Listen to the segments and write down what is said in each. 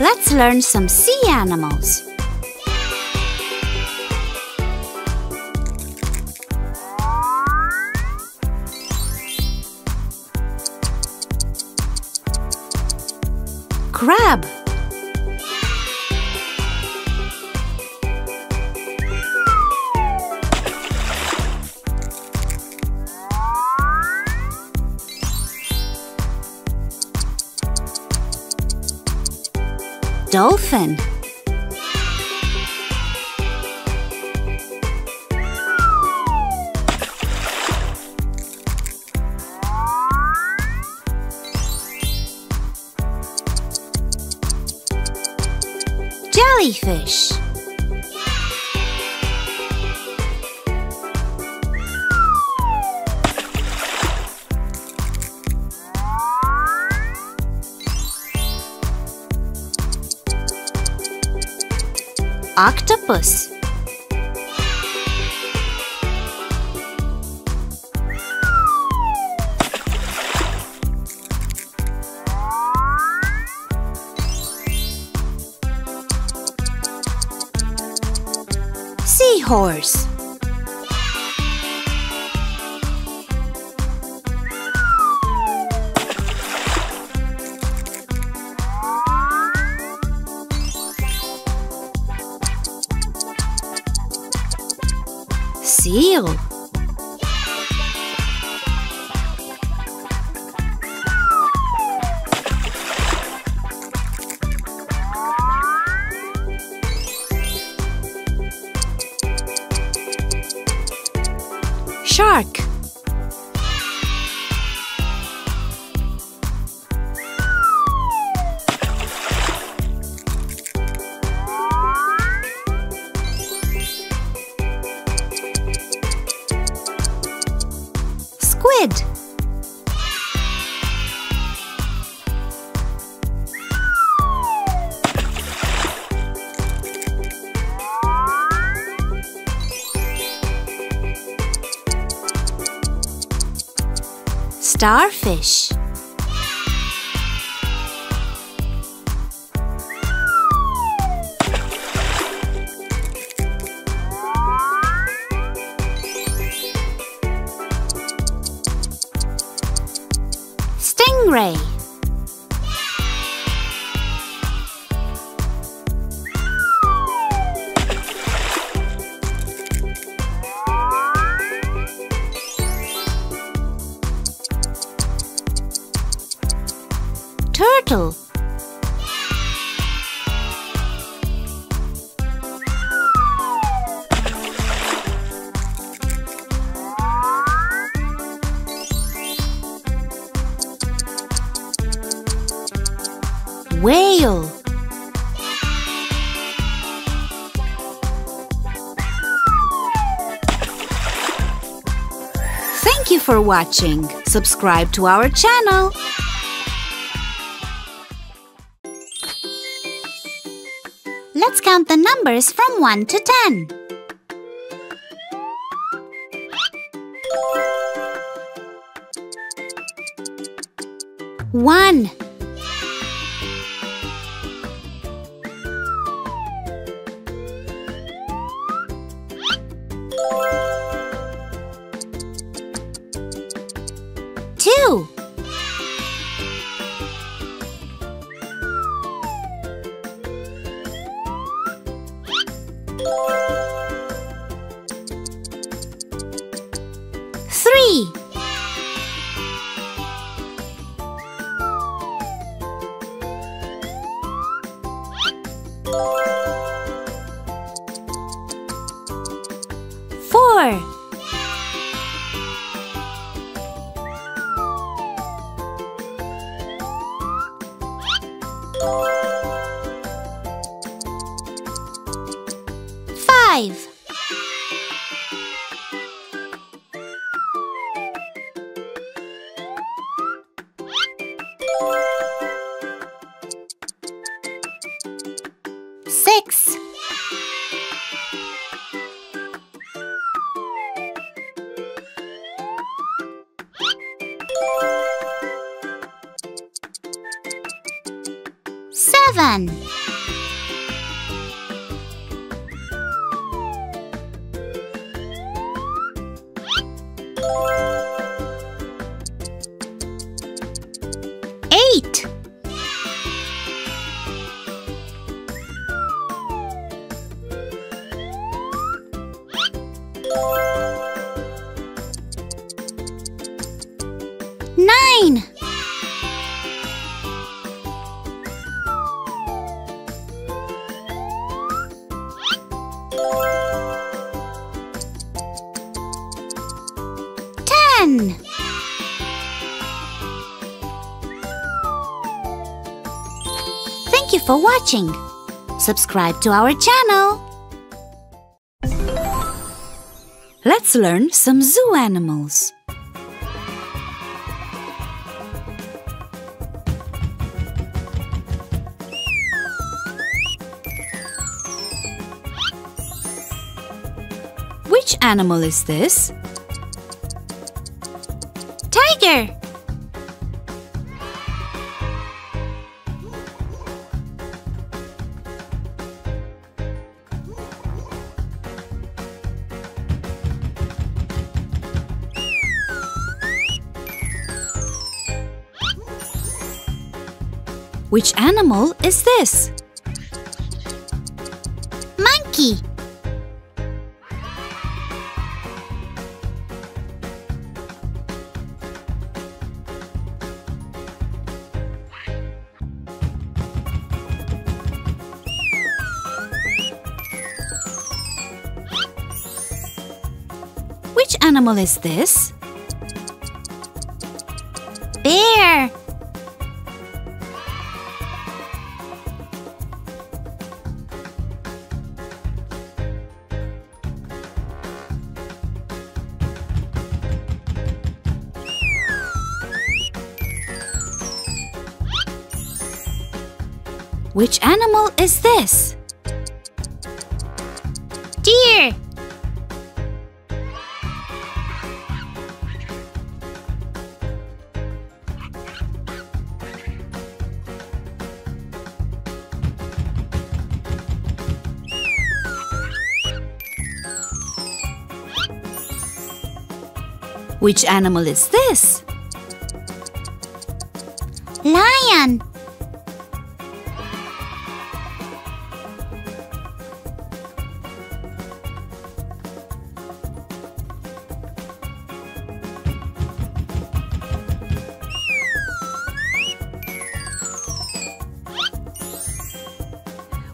Let's learn some sea animals. Crab Dolphin. Jellyfish Seahorse Seal Shark Starfish Whale Thank you for watching. Subscribe to our channel. Let's count the numbers from 1 to 10. One, four, Seven. Thank you for watching. Subscribe to our channel. Let's learn some zoo animals. Which animal is this? Tiger. Which animal is this? Monkey. Which animal is this? Bear. Which animal is this? Which animal is this? Lion.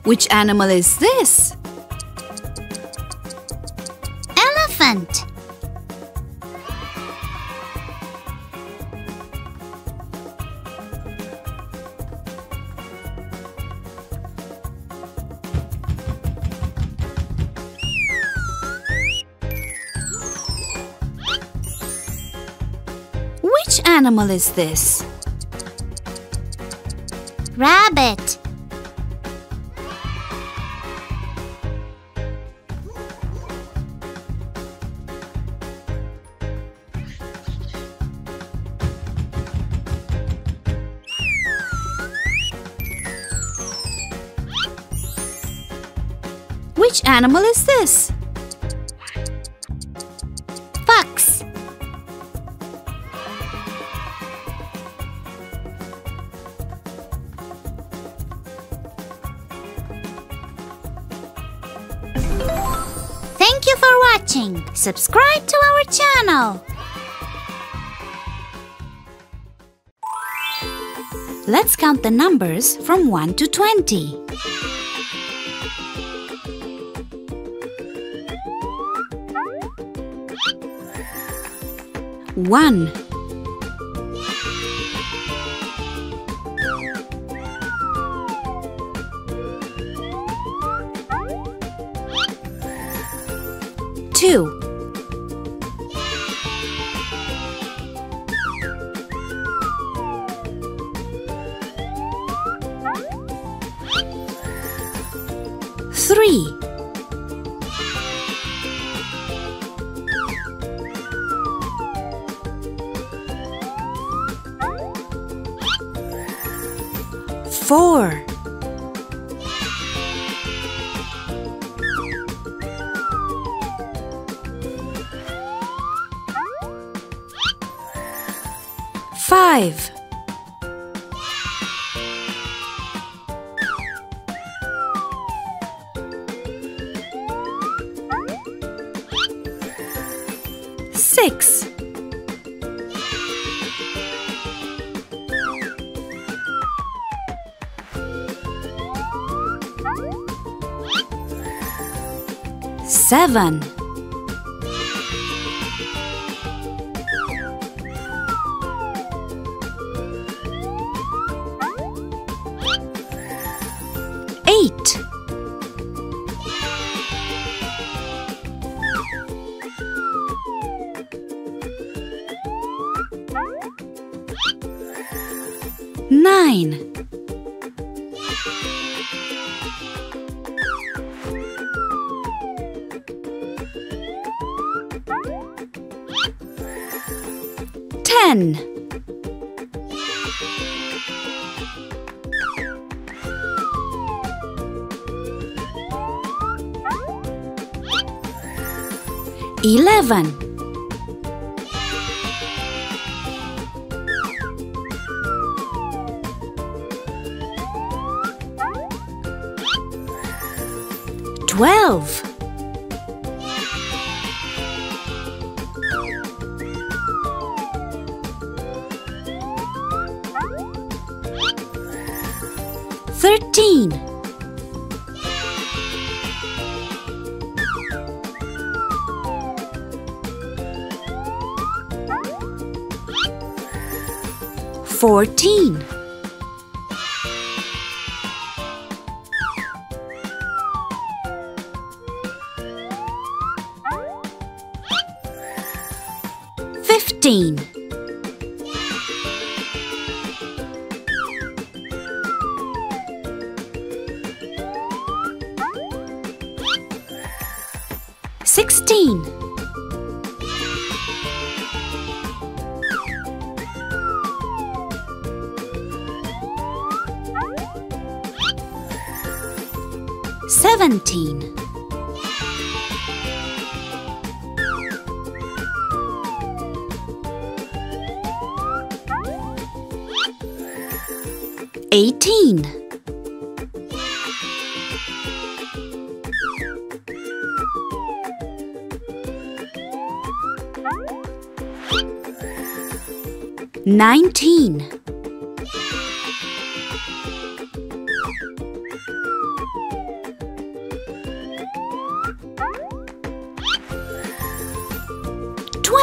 Which animal is this? Elephant. Animal is this? Rabbit. Which animal is this? Subscribe to our channel. Let's count the numbers from 1 to 20. One. Four. Five. Seven. 10 11 12 Fourteen. Seventeen. Eighteen. Nineteen.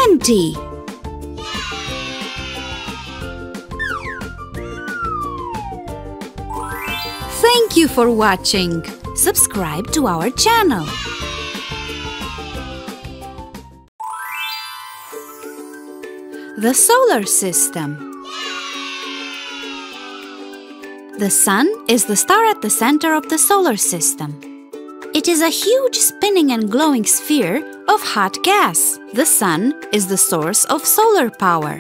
Twenty. Thank you for watching. Subscribe to our channel. The solar system. The Sun is the star at the center of the solar system. It is a huge spinning and glowing sphere of hot gas. The Sun is the source of solar power.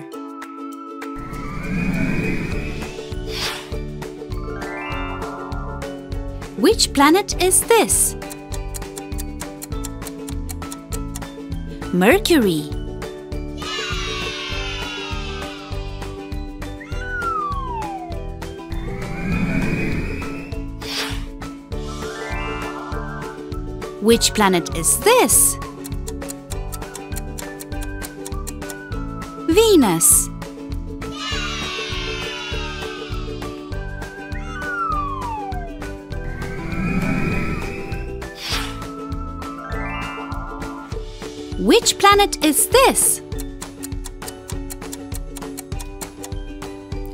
Which planet is this? Mercury. Which planet is this? Venus. Which planet is this?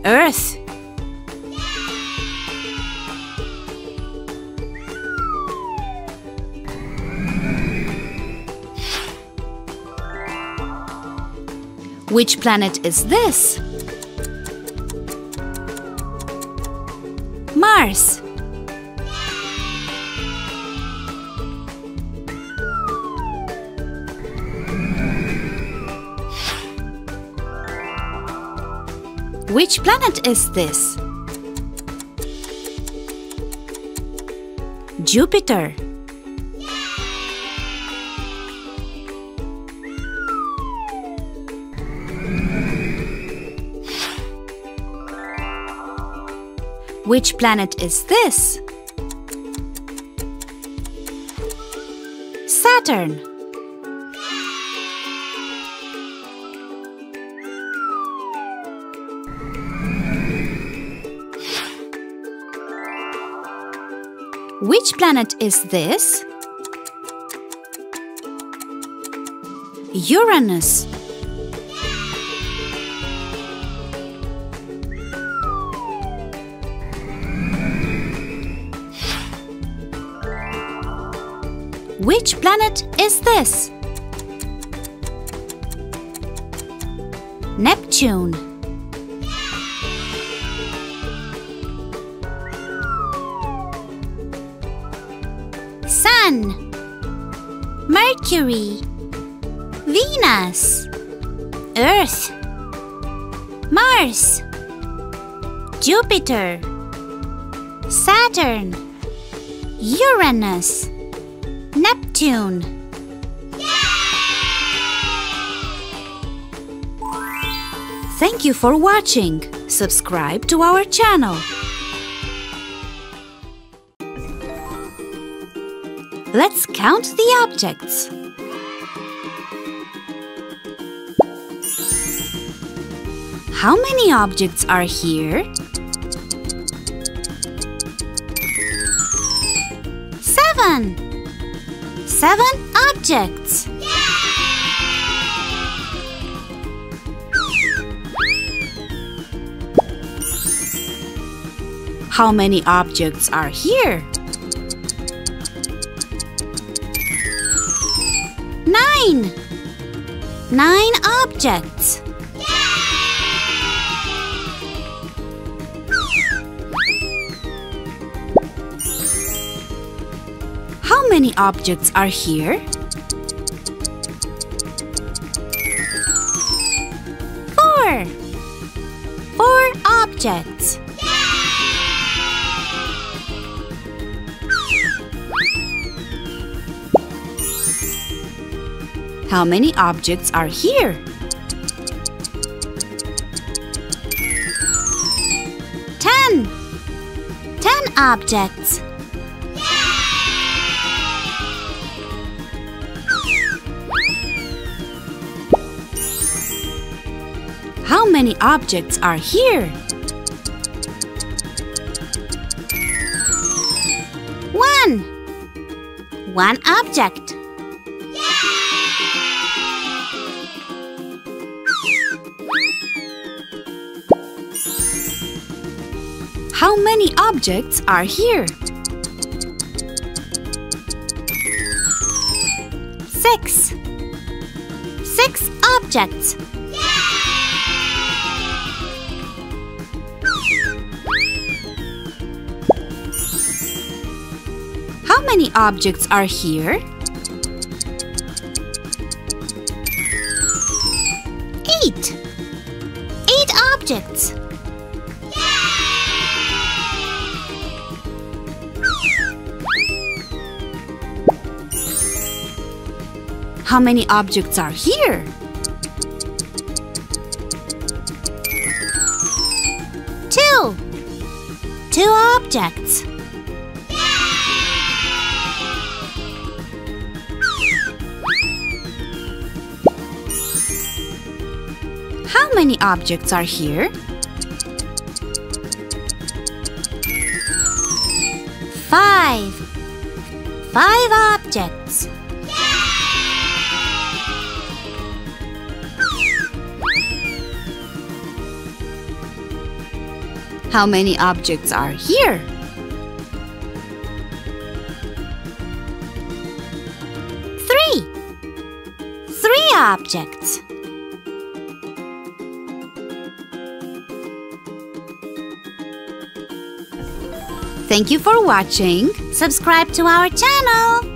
Earth. Which planet is this? Mars. Which planet is this? Jupiter. Which planet is this? Saturn. Which planet is this? Uranus. Which planet is this? Neptune. Sun. Mercury. Venus. Earth. Mars. Jupiter. Saturn. Uranus. Neptune. Thank you for watching. Subscribe to our channel. Let's count the objects. How many objects are here? Seven. Seven objects. How many objects are here? Nine. Nine objects. Objects are here? Four. Four objects. How many objects are here? Ten. Ten objects. Many objects are here? One. One object. How many objects are here? Six. Six objects. Many objects are here? Eight. Eight objects. How many objects are here? Two. Two objects. Many objects are here? Five. Five objects. How many objects are here? Three. Three objects. Thank you for watching. Subscribe to our channel.